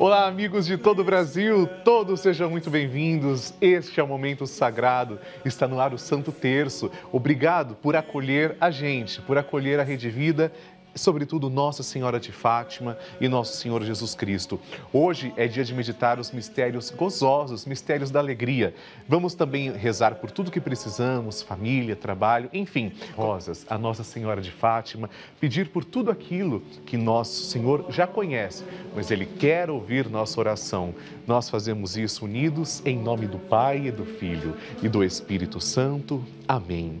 Olá, amigos de todo o Brasil, todos sejam muito bem-vindos. Este é o momento sagrado, está no ar o Santo Terço. Obrigado por acolher a gente, por acolher a Rede Vida sobretudo Nossa Senhora de Fátima e Nosso Senhor Jesus Cristo. Hoje é dia de meditar os mistérios gozosos, mistérios da alegria. Vamos também rezar por tudo que precisamos, família, trabalho, enfim, rosas, a Nossa Senhora de Fátima, pedir por tudo aquilo que nosso Senhor já conhece, mas Ele quer ouvir nossa oração. Nós fazemos isso unidos em nome do Pai e do Filho e do Espírito Santo. Amém.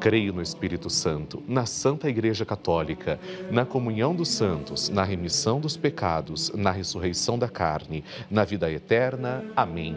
Creio no Espírito Santo, na Santa Igreja Católica, na comunhão dos santos, na remissão dos pecados, na ressurreição da carne, na vida eterna. Amém.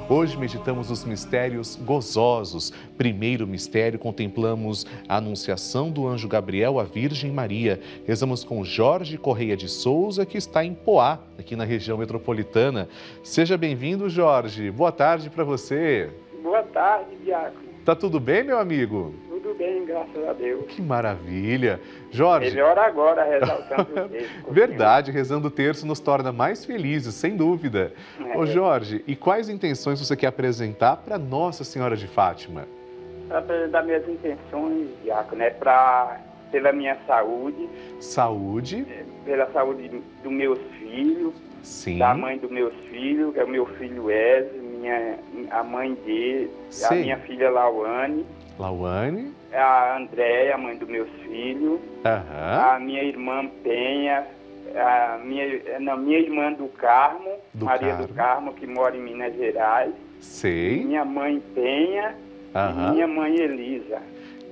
Hoje meditamos os mistérios gozosos. Primeiro mistério, contemplamos a anunciação do anjo Gabriel à Virgem Maria. Rezamos com Jorge Correia de Souza, que está em Poá, aqui na região metropolitana. Seja bem-vindo, Jorge. Boa tarde para você. Boa tarde, Diácono. Tá tudo bem, meu amigo? Bem, graças a Deus. Que maravilha. Jorge. Melhor agora rezar o Terço. Verdade, rezando o terço nos torna mais felizes, sem dúvida. É. Ô Jorge, e quais intenções você quer apresentar para Nossa Senhora de Fátima? Para apresentar minhas intenções, Diácono, é para pela minha saúde. Saúde. É, pela saúde dos meus filhos. Sim. Da mãe dos meus filhos, que é o meu filho Ezio, minha, a mãe dele, Sim. a minha filha Lauane. Lauane. A Andréia, mãe dos meus filhos. Uhum. A minha irmã Penha. A minha, não, minha irmã do Carmo, do Maria Carmo. do Carmo, que mora em Minas Gerais. Sei. Minha mãe Penha uhum. e minha mãe Elisa.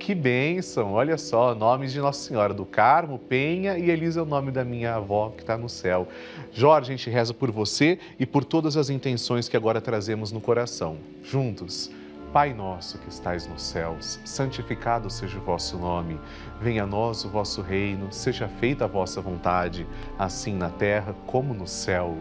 Que bênção! Olha só, nomes de Nossa Senhora do Carmo, Penha e Elisa é o nome da minha avó que está no céu. Jorge, a gente reza por você e por todas as intenções que agora trazemos no coração. Juntos. Pai nosso que estais nos céus, santificado seja o vosso nome. Venha a nós o vosso reino, seja feita a vossa vontade, assim na terra como no céu.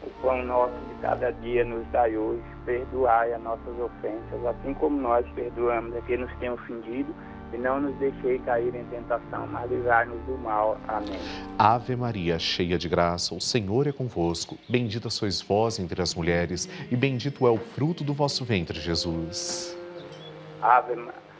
O pão nosso de cada dia nos dai hoje, perdoai as nossas ofensas, assim como nós perdoamos a quem nos tem ofendido, e não nos deixei cair em tentação, mas livrai-nos do mal. Amém. Ave Maria, cheia de graça, o Senhor é convosco. Bendita sois vós entre as mulheres, e bendito é o fruto do vosso ventre, Jesus. Ave Maria.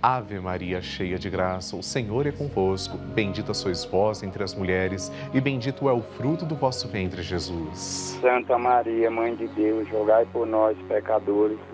Ave Maria, cheia de graça, o Senhor é convosco. Bendita sois vós entre as mulheres, e bendito é o fruto do vosso ventre, Jesus. Santa Maria, Mãe de Deus, rogai por nós, pecadores,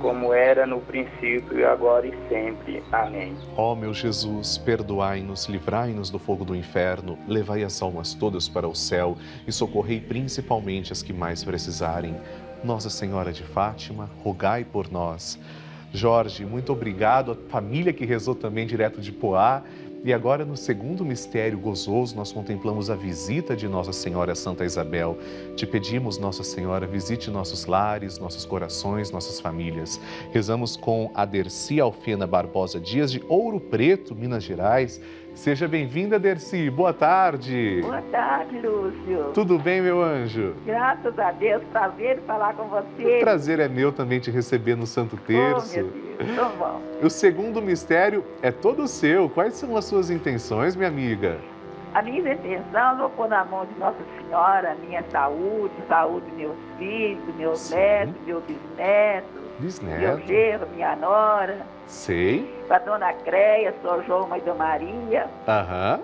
Como era no princípio, agora e sempre. Amém. Ó meu Jesus, perdoai-nos, livrai-nos do fogo do inferno, levai as almas todas para o céu e socorrei principalmente as que mais precisarem. Nossa Senhora de Fátima, rogai por nós. Jorge, muito obrigado, a família que rezou também direto de Poá. E agora, no segundo mistério gozoso, nós contemplamos a visita de Nossa Senhora Santa Isabel. Te pedimos, Nossa Senhora, visite nossos lares, nossos corações, nossas famílias. Rezamos com a Dercy Alfena Barbosa Dias, de Ouro Preto, Minas Gerais. Seja bem-vinda, Dercy. Boa tarde. Boa tarde, Lúcio. Tudo bem, meu anjo? Graças a Deus, prazer falar com O você. prazer é meu também te receber no Santo Terço. Oh, meu Deus, bom. O segundo mistério é todo seu. Quais são as suas intenções, minha amiga? A minha intenção, eu vou pôr na mão de Nossa Senhora a minha saúde, saúde dos meus filhos, meus Sim. netos, meu bisneto, meu genro, minha nora, Sei. para Dona Creia, São João, Mãe da Maria, Aham.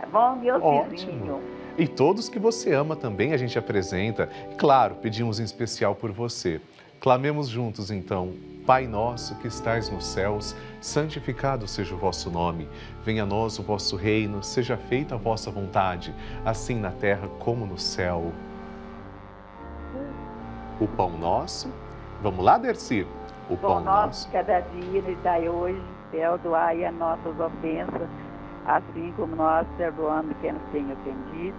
tá bom? Meus Ótimo. vizinhos. E todos que você ama também a gente apresenta. E, Claro, pedimos em especial por você. Clamemos juntos então. Pai nosso que estais nos céus, santificado seja o vosso nome. Venha a nós o vosso reino, seja feita a vossa vontade, assim na terra como no céu. O pão nosso. Vamos lá, Dercy? O Pão nosso, cada dia nos dai hoje, perdoai as nossas ofensas, assim como nós perdoamos quem nos tem ofendido.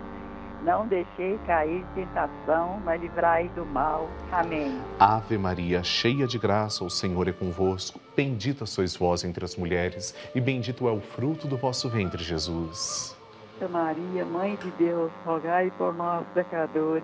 Não deixei cair tentação, mas livrai do mal. Amém. Ave Maria, cheia de graça, o Senhor é convosco. Bendita sois vós entre as mulheres, e bendito é o fruto do vosso ventre, Jesus. Santa Maria, Mãe de Deus, rogai por nós, pecadores,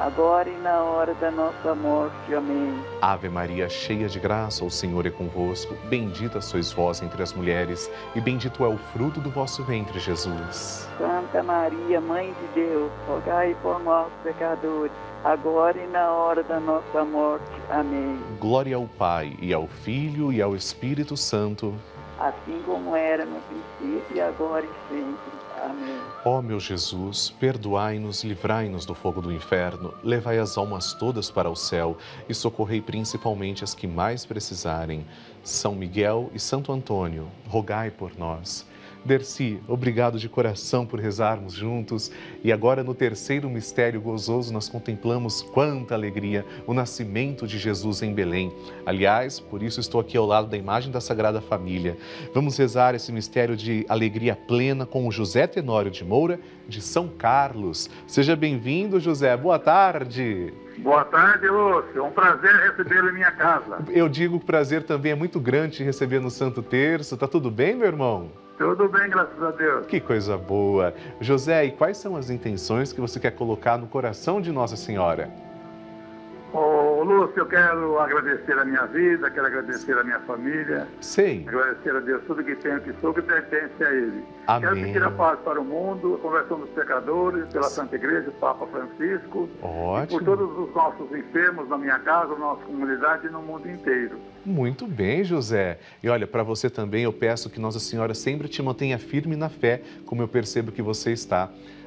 agora e na hora da nossa morte. Amém. Ave Maria, cheia de graça, o Senhor é convosco. Bendita sois vós entre as mulheres, e bendito é o fruto do vosso ventre, Jesus. Santa Maria, Mãe de Deus, rogai por nós, pecadores, agora e na hora da nossa morte. Amém. Glória ao Pai, e ao Filho, e ao Espírito Santo. Assim como era no princípio, agora e sempre. Amém. Ó meu Jesus, perdoai-nos, livrai-nos do fogo do inferno, levai as almas todas para o céu e socorrei principalmente as que mais precisarem. São Miguel e Santo Antônio, rogai por nós. Dercy, obrigado de coração por rezarmos juntos. E agora, no terceiro mistério gozoso, nós contemplamos quanta alegria o nascimento de Jesus em Belém. Aliás, por isso estou aqui ao lado da imagem da Sagrada Família. Vamos rezar esse mistério de alegria plena com o José Tenório de Moura, de São Carlos. Seja bem-vindo, José. Boa tarde. Boa tarde, Lúcio. É um prazer recebê-lo em minha casa. Eu digo que o prazer também é muito grande receber no Santo Terço. Tá tudo bem, meu irmão? Tudo bem, graças a Deus. Que coisa boa. José, e quais são as intenções que você quer colocar no coração de Nossa Senhora? Ô, Lúcio, eu quero agradecer a minha vida, quero agradecer a minha família. Sei. Agradecer a Deus tudo que tenho, que sou, que pertence a Ele. Amém. Quero pedir a paz para o mundo, a conversão dos pecadores, pela Santa Igreja, o Papa Francisco. Ótimo. E por todos os nossos enfermos na minha casa, na nossa comunidade e no mundo inteiro. Muito bem, José. E olha, para você também eu peço que Nossa Senhora sempre te mantenha firme na fé, como eu percebo que você está.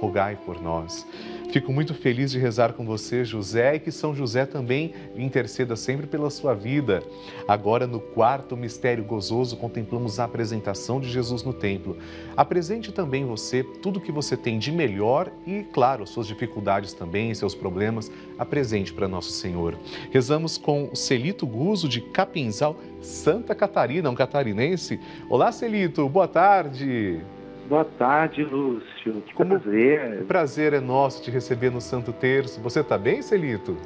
rogai por nós. Fico muito feliz de rezar com você, José, e que São José também interceda sempre pela sua vida. Agora, no quarto mistério gozoso, contemplamos a apresentação de Jesus no templo. Apresente também você tudo que você tem de melhor e, claro, suas dificuldades também, seus problemas, apresente para Nosso Senhor. Rezamos com Celito Guzo, de Capinzal, Santa Catarina, um catarinense. Olá, Celito, boa tarde. Boa tarde, Lúcio. Que Como... prazer. O prazer é nosso te receber no Santo Terço. Você está bem, Celito?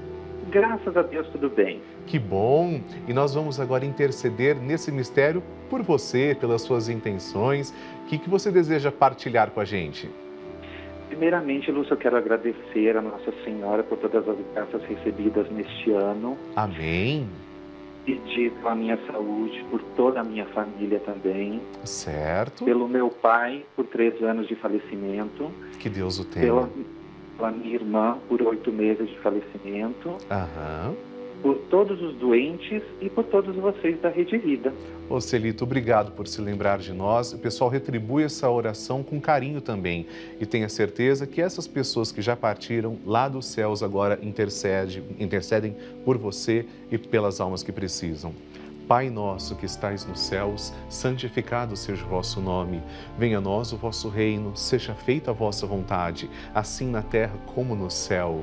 Graças a Deus, tudo bem. Que bom! E nós vamos agora interceder nesse mistério por você, pelas suas intenções. O que, que você deseja partilhar com a gente? Primeiramente, Lúcio, eu quero agradecer a Nossa Senhora por todas as graças recebidas neste ano. Amém. Pedir pela minha saúde, por toda a minha família também. Certo. Pelo meu pai, por três anos de falecimento. Que Deus o tenha. Pela, pela minha irmã, por oito meses de falecimento. Aham. Por todos os doentes e por todos vocês da Rede Vida. Ô Celito, obrigado por se lembrar de nós. O pessoal retribui essa oração com carinho também. E tenha certeza que essas pessoas que já partiram lá dos céus agora intercede, intercedem por você e pelas almas que precisam. Pai nosso que estais nos céus, santificado seja o vosso nome. Venha a nós o vosso reino, seja feita a vossa vontade, assim na terra como no céu.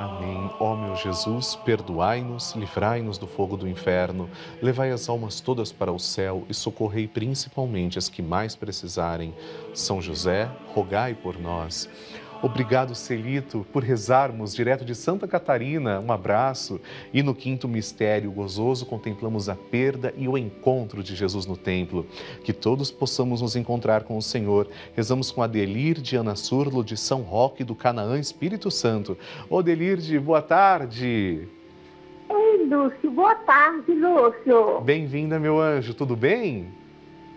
Amém. Ó meu Jesus, perdoai-nos, livrai-nos do fogo do inferno, levai as almas todas para o céu e socorrei principalmente as que mais precisarem. São José, rogai por nós. Obrigado, Celito, por rezarmos direto de Santa Catarina. Um abraço. E no quinto mistério gozoso, contemplamos a perda e o encontro de Jesus no templo. Que todos possamos nos encontrar com o Senhor. Rezamos com Adelir de Ana Surlo, de São Roque do Canaã, Espírito Santo. Odelir de boa tarde. Oi, Lúcio. Boa tarde, Lúcio. Bem-vinda, meu anjo. Tudo bem?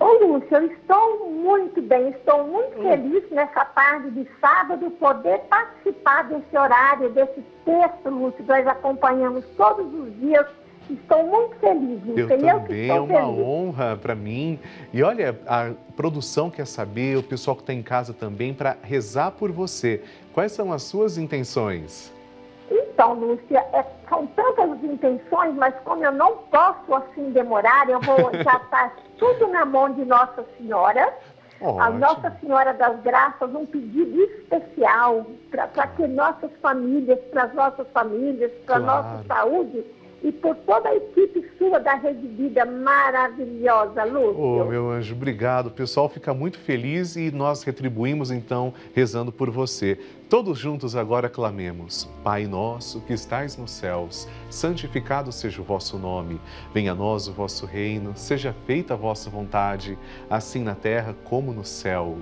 Ô, Lúcio, eu estou muito bem, estou muito hum. feliz nessa tarde de sábado poder participar desse horário, desse texto, Lúcio, nós acompanhamos todos os dias. Estou muito feliz, Lúcio. Eu e também, eu é uma feliz. honra para mim. E olha, a produção quer saber, o pessoal que está em casa também, para rezar por você. Quais são as suas intenções? Então, Lúcia, é, são tantas intenções, mas como eu não posso assim demorar, eu vou já estar tudo na mão de Nossa Senhora. Ótimo. A Nossa Senhora das Graças, um pedido especial para que nossas famílias, para as nossas famílias, para a claro. nossa saúde, e por toda a equipe sua da Rede Vida maravilhosa, Lúcio. Oh, meu anjo, obrigado. O pessoal fica muito feliz e nós retribuímos então rezando por você. Todos juntos agora clamemos. Pai nosso que estais nos céus, santificado seja o vosso nome. Venha a nós o vosso reino, seja feita a vossa vontade, assim na terra como no céu.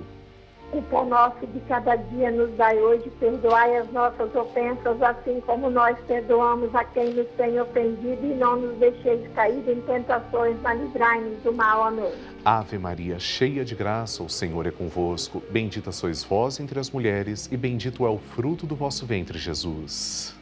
O pão nosso de cada dia nos dai hoje, perdoai as nossas ofensas, assim como nós perdoamos a quem nos tem ofendido, e não nos deixeis cair em tentações, mas livrai-nos do mal. Amém. Ave Maria, cheia de graça, o Senhor é convosco. Bendita sois vós entre as mulheres, e bendito é o fruto do vosso ventre, Jesus.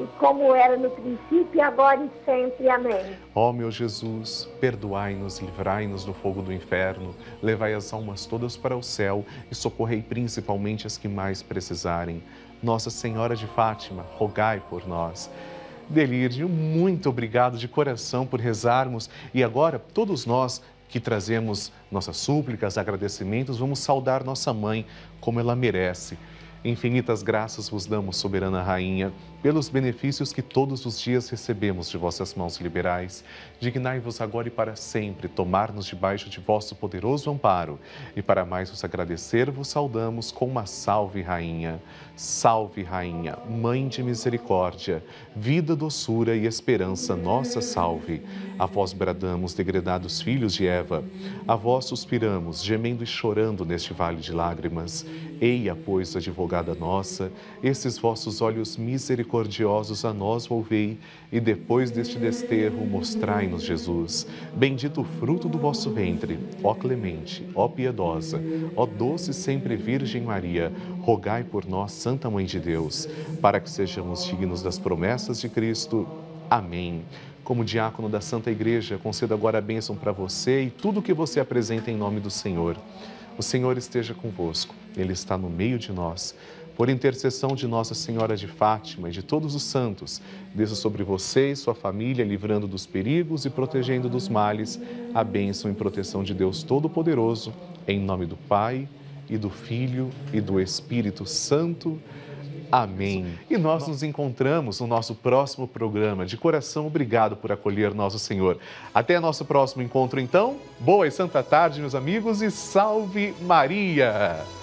e como era no princípio, agora e sempre. Amém. Ó meu Jesus, perdoai-nos, livrai-nos do fogo do inferno, levai as almas todas para o céu e socorrei principalmente as que mais precisarem. Nossa Senhora de Fátima, rogai por nós. Delírio, muito obrigado de coração por rezarmos e agora todos nós que trazemos nossas súplicas, agradecimentos, vamos saudar nossa mãe como ela merece. Infinitas graças vos damos, soberana Rainha, pelos benefícios que todos os dias recebemos de vossas mãos liberais. Dignai-vos agora e para sempre tomar-nos debaixo de vosso poderoso amparo. E para mais vos agradecer, vos saudamos com uma salve, Rainha. Salve, Rainha, Mãe de misericórdia, vida, doçura e esperança, nossa salve. A vós bradamos, degredados filhos de Eva. A vós suspiramos, gemendo e chorando neste vale de lágrimas. Eia, pois, advogada nossa, esses vossos olhos misericordiosos a nós volvei, e depois deste desterro mostrai-nos Jesus. Bendito o fruto do vosso ventre, ó clemente, ó piedosa, ó doce sempre Virgem Maria, rogai por nós, Santa Mãe de Deus, para que sejamos dignos das promessas de Cristo. Amém. Como diácono da Santa Igreja, concedo agora a bênção para você e tudo o que você apresenta em nome do Senhor. O Senhor esteja convosco, Ele está no meio de nós. Por intercessão de Nossa Senhora de Fátima e de todos os santos, desça sobre você e sua família, livrando dos perigos e protegendo dos males, a bênção e proteção de Deus Todo-Poderoso, em nome do Pai e do Filho e do Espírito Santo. Amém. E nós nos encontramos no nosso próximo programa. De coração, obrigado por acolher nosso Senhor. Até nosso próximo encontro, então. Boa e santa tarde, meus amigos, e salve Maria!